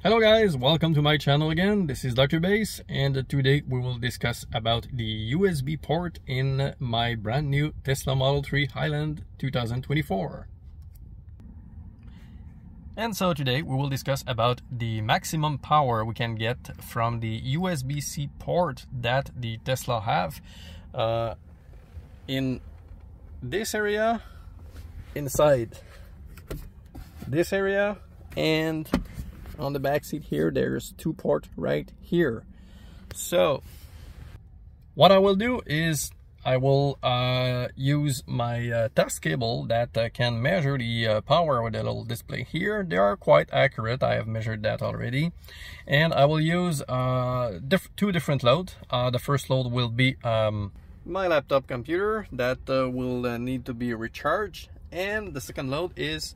Hello guys, welcome to my channel again. This is Dr. Bass and today we will discuss about the USB port in my brand new Tesla Model 3 Highland 2024. And so today we will discuss about the maximum power we can get from the USB-C port that the Tesla have uh, in this area, inside this area, and on the back seat here there's two port right here so what I will do is I will uh, use my uh, test cable that uh, can measure the uh, power with a little display here. They are quite accurate. I have measured that already. And I will use uh, diff two different loads. Uh, the first load will be um, my laptop computer that will need to be recharged. And the second load is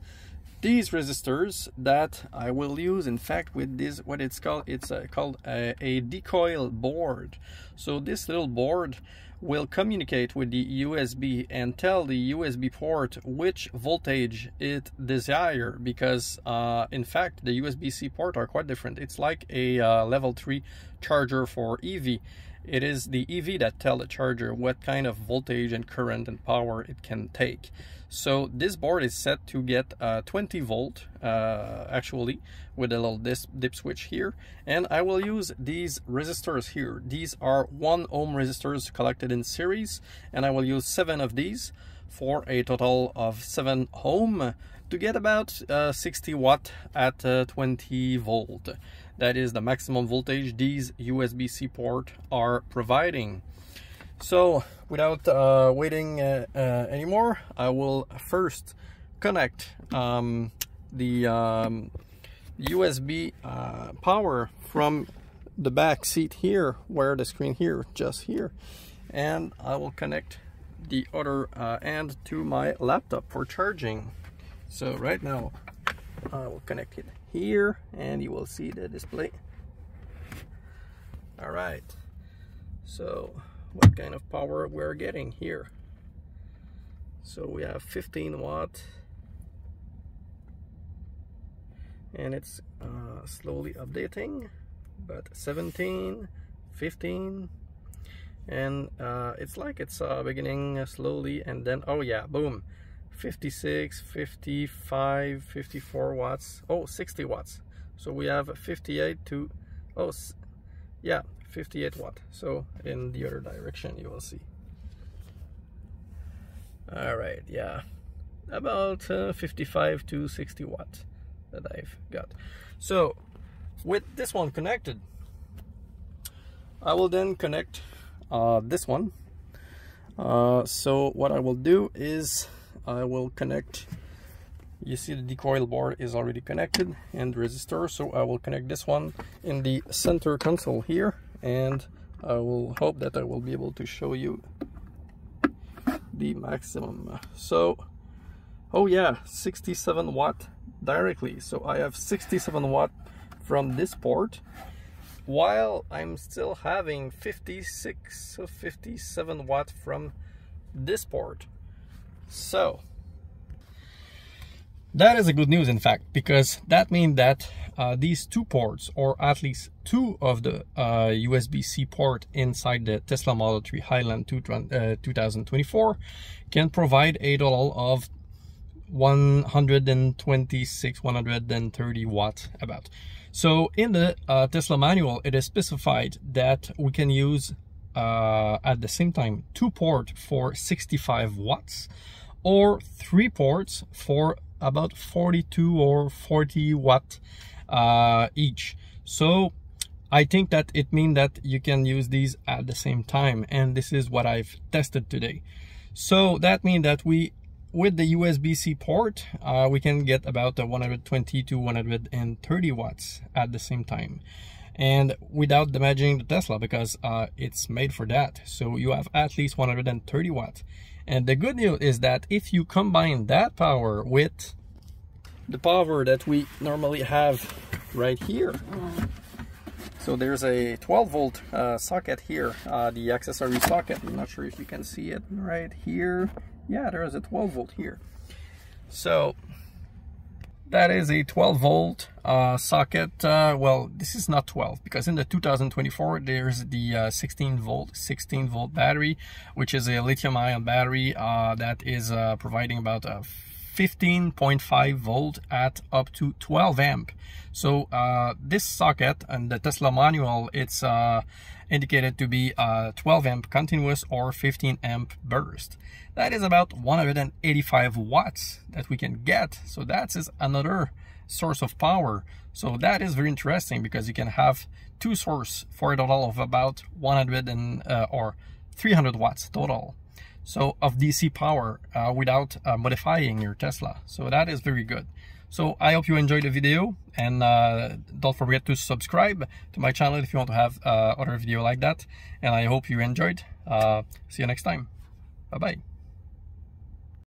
these resistors that I will use in fact with this what it's called it's uh, called a, a, decoy board. So this little board will communicate with the USB and tell the USB port which voltage it desire because uh, in fact the USB-C port are quite different. It's like a uh, level 3 charger for EV it is the EV that tell the charger what kind of voltage and current and power it can take so this board is set to get uh, 20 volt uh, actually with a little dip switch here. And I will use these resistors here. These are one ohm resistors collected in series and I will use seven of these for a total of 7 ohm to get about uh, 60 watt at uh, 20 volt. That is the maximum voltage these USB-C port are providing. So without uh, waiting uh, uh, anymore, I will first connect um, the um, USB uh, power from the back seat here, where the screen here, just here. And I will connect the other uh, end to my laptop for charging. So right now, I will connect it here and you will see the display. All right, so what kind of power we're getting here. So we have 15 watt and it's uh, slowly updating but 17 15 and uh, it's like it's uh, beginning slowly and then oh yeah boom 56 55 54 watts. Oh 60 watts. So we have 58 to oh yeah 58 watt. So in the other direction you will see. All right yeah. About uh, 55 to 60 watt that I've got. So with this one connected I will then connect uh, this one. Uh, so what I will do is I will connect. You see the decoy board is already connected and resistor so I will connect this one in the center console here and I will hope that I will be able to show you the maximum. So oh yeah 67 watt directly. So I have 67 watt from this port while I'm still having 56 or 57 watt from this port so that is a good news in fact because that means that uh, these two ports or at least two of the uh, USB-C port inside the Tesla Model 3 Highland 2, uh, 2024 can provide a total of 126 130 watt about. So in the uh, Tesla manual it is specified that we can use uh, at the same time two port for 65 watts or three ports for about 42 or 40 watt uh, each. So I think that it means that you can use these at the same time and this is what I've tested today. So that means that we with the USB-C port, uh, we can get about 120 to 130 watts at the same time. And without damaging the Tesla because uh, it's made for that. So you have at least 130 watts. And the good news is that if you combine that power with the power that we normally have right here, so there's a 12 volt uh, socket here, uh, the accessory socket. I'm not sure if you can see it right here. Yeah, there is a 12 volt here. So that is a 12 volt uh, socket. Uh, well, this is not 12 because in the 2024 there's the uh, 16 volt 16 volt battery, which is a lithium ion battery uh, that is uh, providing about a 15.5 volt at up to 12 amp. So uh, this socket and the Tesla manual, it's indicated to be a 12 amp continuous or 15 amp burst. That is about 185 watts that we can get. So that is another source of power. So that is very interesting because you can have two source for a total of about 100 and uh, or 300 watts total. So of DC power uh, without uh, modifying your Tesla. So that is very good so I hope you enjoyed the video and uh, don't forget to subscribe to my channel if you want to have uh, other video like that. And I hope you enjoyed. Uh, see you next time. Bye bye